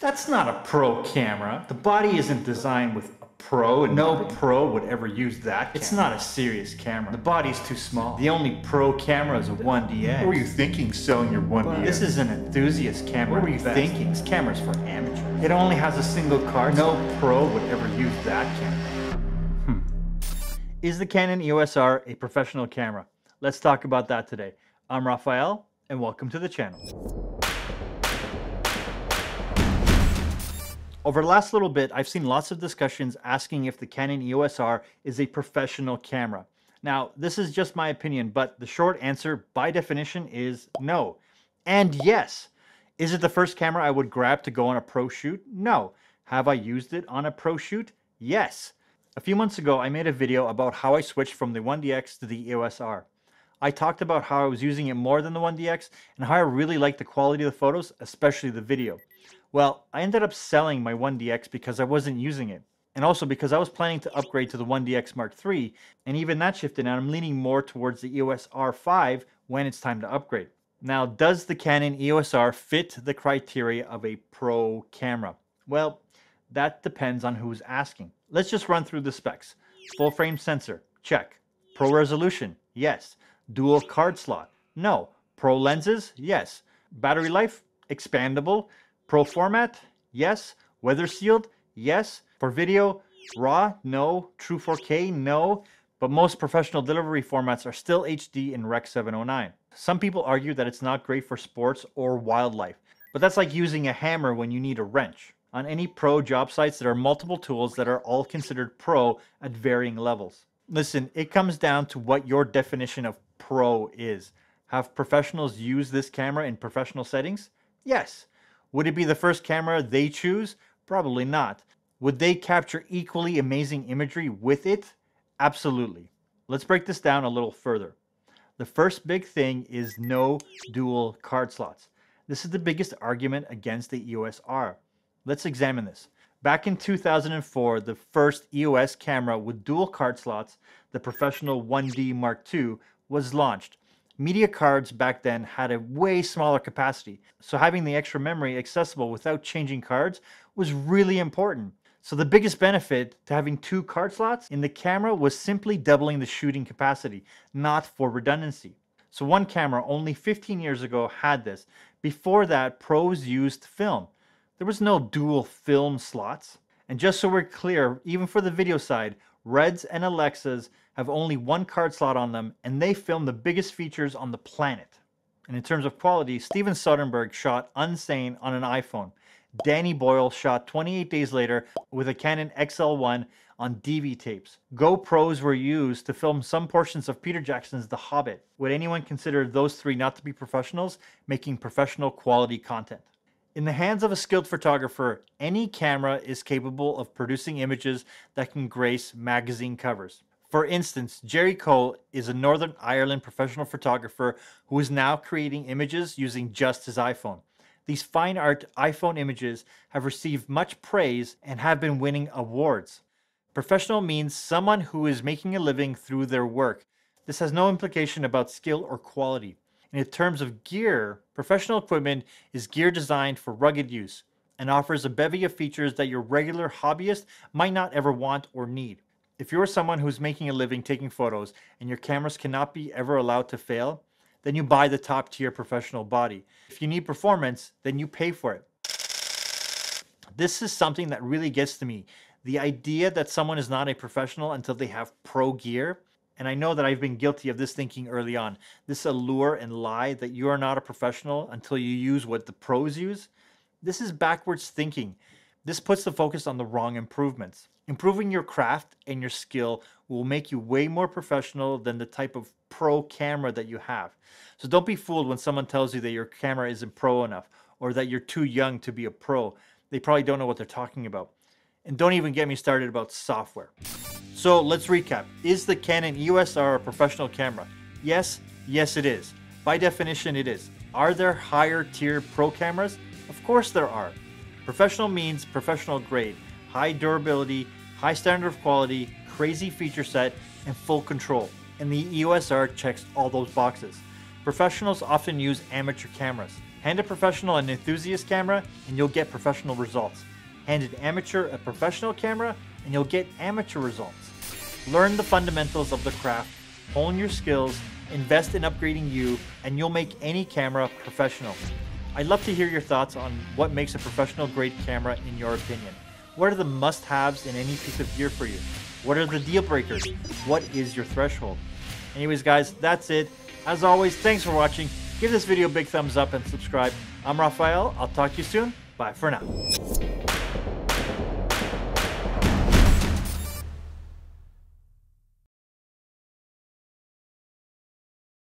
That's not a pro camera. The body isn't designed with a pro, and no pro would ever use that. It's not a serious camera. The body's too small. The only pro camera is a 1DX. What were you thinking selling your 1DX? This is an enthusiast camera. What were you thinking? This camera's for amateurs. It only has a single card. No pro would ever use that camera. Hmm. Is the Canon EOS R a professional camera? Let's talk about that today. I'm Rafael, and welcome to the channel. Over the last little bit, I've seen lots of discussions asking if the Canon EOS R is a professional camera. Now, this is just my opinion, but the short answer by definition is no. And yes, is it the first camera I would grab to go on a pro shoot? No. Have I used it on a pro shoot? Yes. A few months ago, I made a video about how I switched from the 1DX to the EOS R. I talked about how I was using it more than the 1DX and how I really liked the quality of the photos, especially the video. Well, I ended up selling my 1DX because I wasn't using it. And also because I was planning to upgrade to the 1DX Mark III, and even that shifted, and I'm leaning more towards the EOS R5 when it's time to upgrade. Now, does the Canon EOS R fit the criteria of a pro camera? Well, that depends on who's asking. Let's just run through the specs. Full frame sensor, check. Pro resolution, yes. Dual card slot, no. Pro lenses, yes. Battery life, expandable. Pro format, yes. Weather sealed, yes. For video, RAW, no. True 4K, no. But most professional delivery formats are still HD in Rec 709. Some people argue that it's not great for sports or wildlife, but that's like using a hammer when you need a wrench. On any pro job sites, there are multiple tools that are all considered pro at varying levels. Listen, it comes down to what your definition of pro is. Have professionals use this camera in professional settings? Yes. Would it be the first camera they choose? Probably not. Would they capture equally amazing imagery with it? Absolutely. Let's break this down a little further. The first big thing is no dual card slots. This is the biggest argument against the EOS R. Let's examine this. Back in 2004, the first EOS camera with dual card slots, the Professional 1D Mark II, was launched. Media cards back then had a way smaller capacity, so having the extra memory accessible without changing cards was really important. So the biggest benefit to having two card slots in the camera was simply doubling the shooting capacity, not for redundancy. So one camera only 15 years ago had this. Before that, pros used film. There was no dual film slots. And just so we're clear, even for the video side, Reds and Alexas have only one card slot on them, and they film the biggest features on the planet. And in terms of quality, Steven Soderbergh shot Unsane on an iPhone. Danny Boyle shot 28 days later with a Canon XL1 on DV tapes. GoPros were used to film some portions of Peter Jackson's The Hobbit. Would anyone consider those three not to be professionals making professional quality content? In the hands of a skilled photographer, any camera is capable of producing images that can grace magazine covers. For instance, Gerry Coe is a Northern Ireland professional photographer who is now creating images using just his iPhone. These fine art iPhone images have received much praise and have been winning awards. Professional means someone who is making a living through their work. This has no implication about skill or quality. In terms of gear, professional equipment is gear designed for rugged use and offers a bevy of features that your regular hobbyist might not ever want or need. If you're someone who's making a living taking photos and your cameras cannot be ever allowed to fail, then you buy the top tier professional body. If you need performance, then you pay for it. This is something that really gets to me. The idea that someone is not a professional until they have pro gear. And I know that I've been guilty of this thinking early on. This allure and lie that you are not a professional until you use what the pros use. This is backwards thinking. This puts the focus on the wrong improvements. Improving your craft and your skill will make you way more professional than the type of pro camera that you have. So don't be fooled when someone tells you that your camera isn't pro enough or that you're too young to be a pro. They probably don't know what they're talking about. And don't even get me started about software. So let's recap. Is the Canon EOS R a professional camera? Yes, yes it is. By definition it is. Are there higher tier pro cameras? Of course there are. Professional means professional grade, high durability, high standard of quality, crazy feature set, and full control. And the EOS R checks all those boxes. Professionals often use amateur cameras. Hand a professional an enthusiast camera and you'll get professional results. Hand an amateur a professional camera and you'll get amateur results. Learn the fundamentals of the craft, hone your skills, invest in upgrading you, and you'll make any camera professional. I'd love to hear your thoughts on what makes a professional grade camera in your opinion. What are the must haves in any piece of gear for you? What are the deal breakers? What is your threshold? Anyways, guys, that's it. As always, thanks for watching. Give this video a big thumbs up and subscribe. I'm Rafael. I'll talk to you soon. Bye for now.